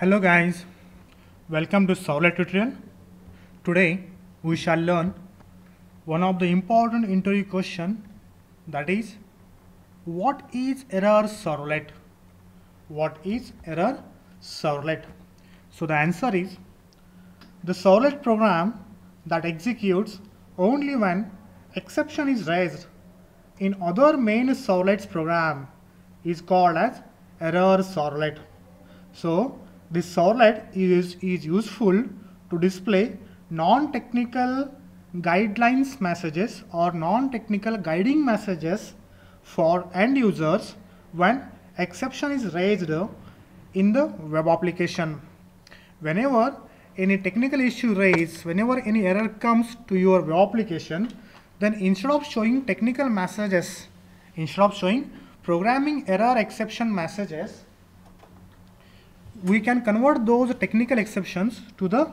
Hello guys, welcome to Servlet tutorial. Today we shall learn one of the important interview question that is what is error servlet? What is error servlet? So the answer is the servlet program that executes only when exception is raised in other main servlets program is called as error servlet. So this servlet is, is useful to display non-technical guidelines messages or non-technical guiding messages for end users when exception is raised in the web application. Whenever any technical issue raised, whenever any error comes to your web application, then instead of showing technical messages, instead of showing programming error exception messages, we can convert those technical exceptions to the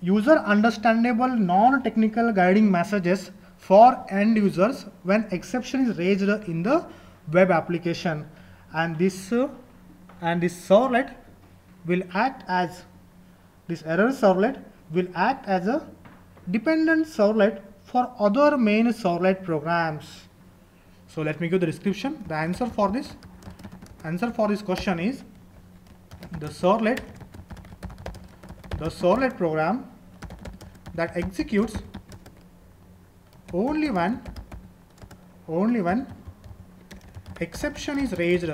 user understandable non-technical guiding messages for end users when exception is raised in the web application. And this uh, and this servlet will act as this error servlet will act as a dependent servlet for other main servlet programs. So let me give the description. The answer for this answer for this question is the servlet the servlet program that executes only when only when exception is raised.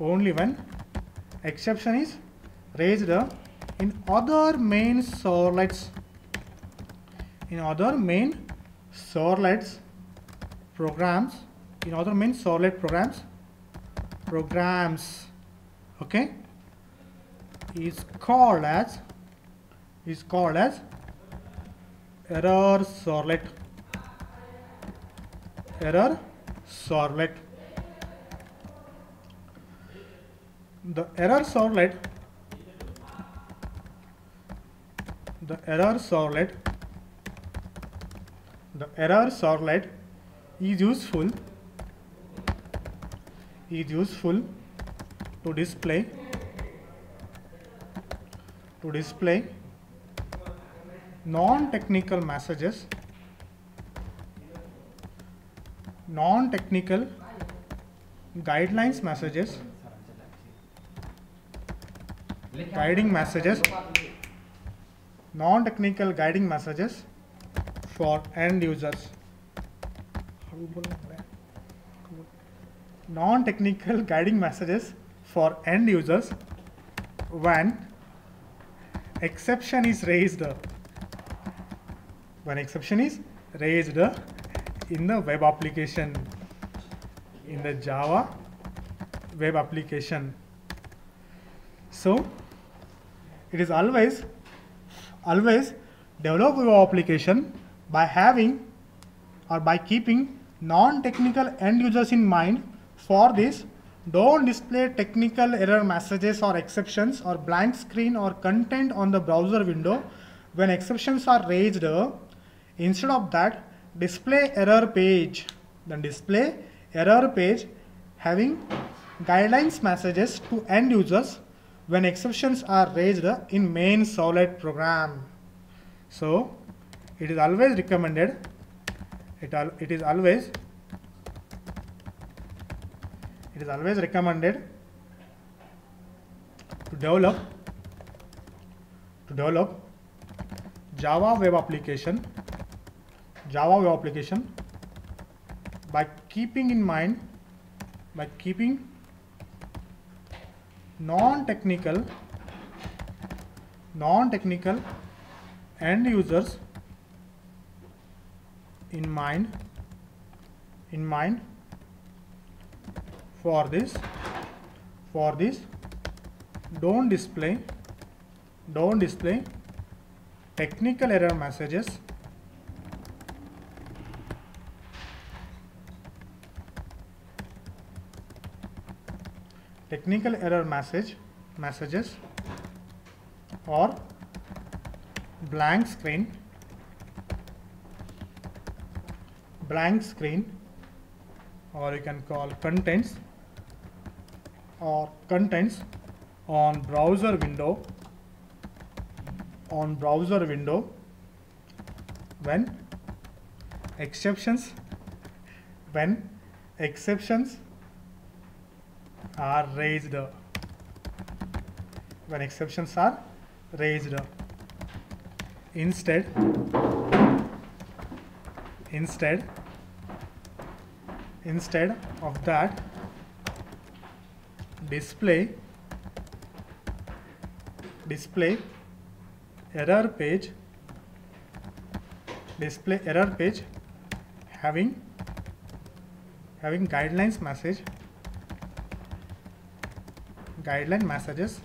Only when exception is raised in other main servlets in other main servlets programs in other main servlet programs programs okay? Is called as is called as error servlet error servlet the error servlet the error servlet the error servlet is useful is useful to display to display non-technical messages non-technical guidelines messages guiding messages non-technical guiding messages for end users. Non-technical guiding messages for end users when exception is raised. When exception is raised in the web application in the java web application. So it is always always develop your application by having or by keeping non-technical end users in mind for this don't display technical error messages or exceptions or blank screen or content on the browser window. When exceptions are raised instead of that display error page. Then display error page having guidelines messages to end users when exceptions are raised in main servlet program. So it is always recommended it, al it is always it is always recommended to develop to develop java web application java web application by keeping in mind by keeping non-technical non-technical end users in mind in mind for this for this don't display don't display technical error messages. Technical error message messages or blank screen blank screen or you can call contents or contents on browser window on browser window when exceptions when exceptions are raised. When exceptions are raised. Instead instead instead of that display display error page display error page having having guidelines message guideline messages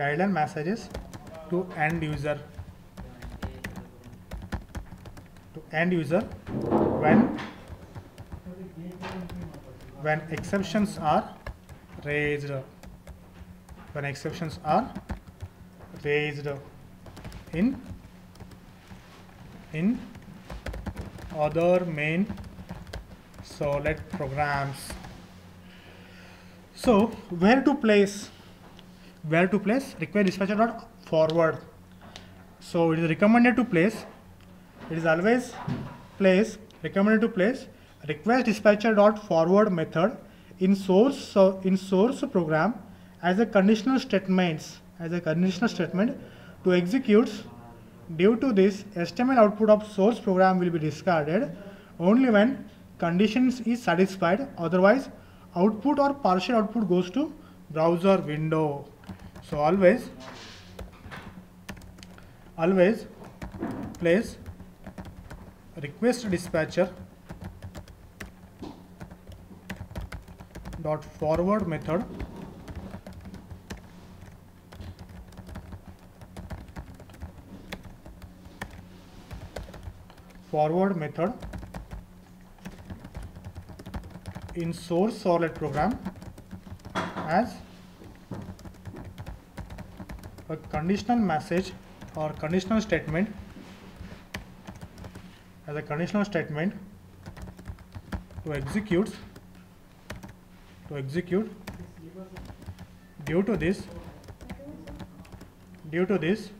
guideline messages to end user to end user when when exceptions are raised. When exceptions are raised in in other main servlet programs. So where to place where to place request dispatcher dot forward? So it is recommended to place it is always place recommended to place request dispatcher dot forward method in source so in source program as a conditional statements as a conditional statement to execute due to this HTML output of source program will be discarded only when conditions is satisfied. Otherwise output or partial output goes to browser window. So always always place request dispatcher dot forward method. Forward method. In source servlet program as a conditional message or conditional statement. As a conditional statement to execute to execute. Due to this due to this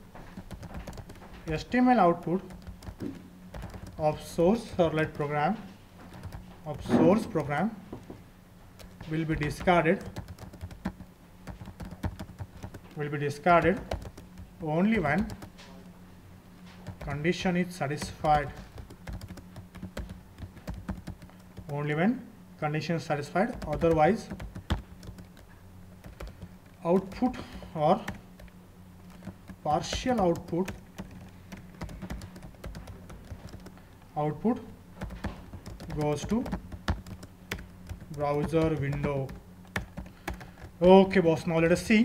HTML output of source servlet program of source program will be discarded will be discarded only when condition is satisfied. Only when condition satisfied otherwise output और partial output output goes to browser window okay boss now let us see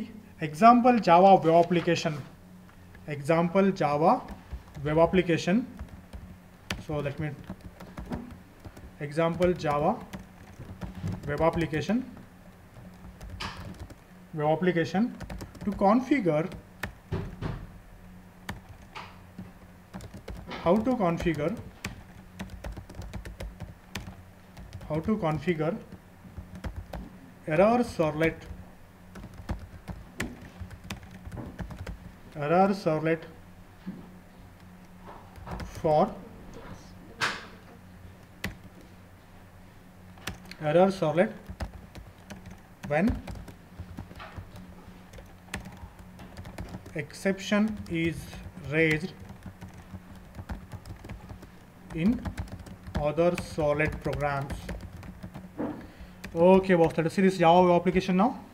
example Java web application example Java web application so let me example Java web application web application to configure how to configure how to configure error servlet error servlet for error servlet when exception is raised in other servlet programs. Okay boss let us see this java application now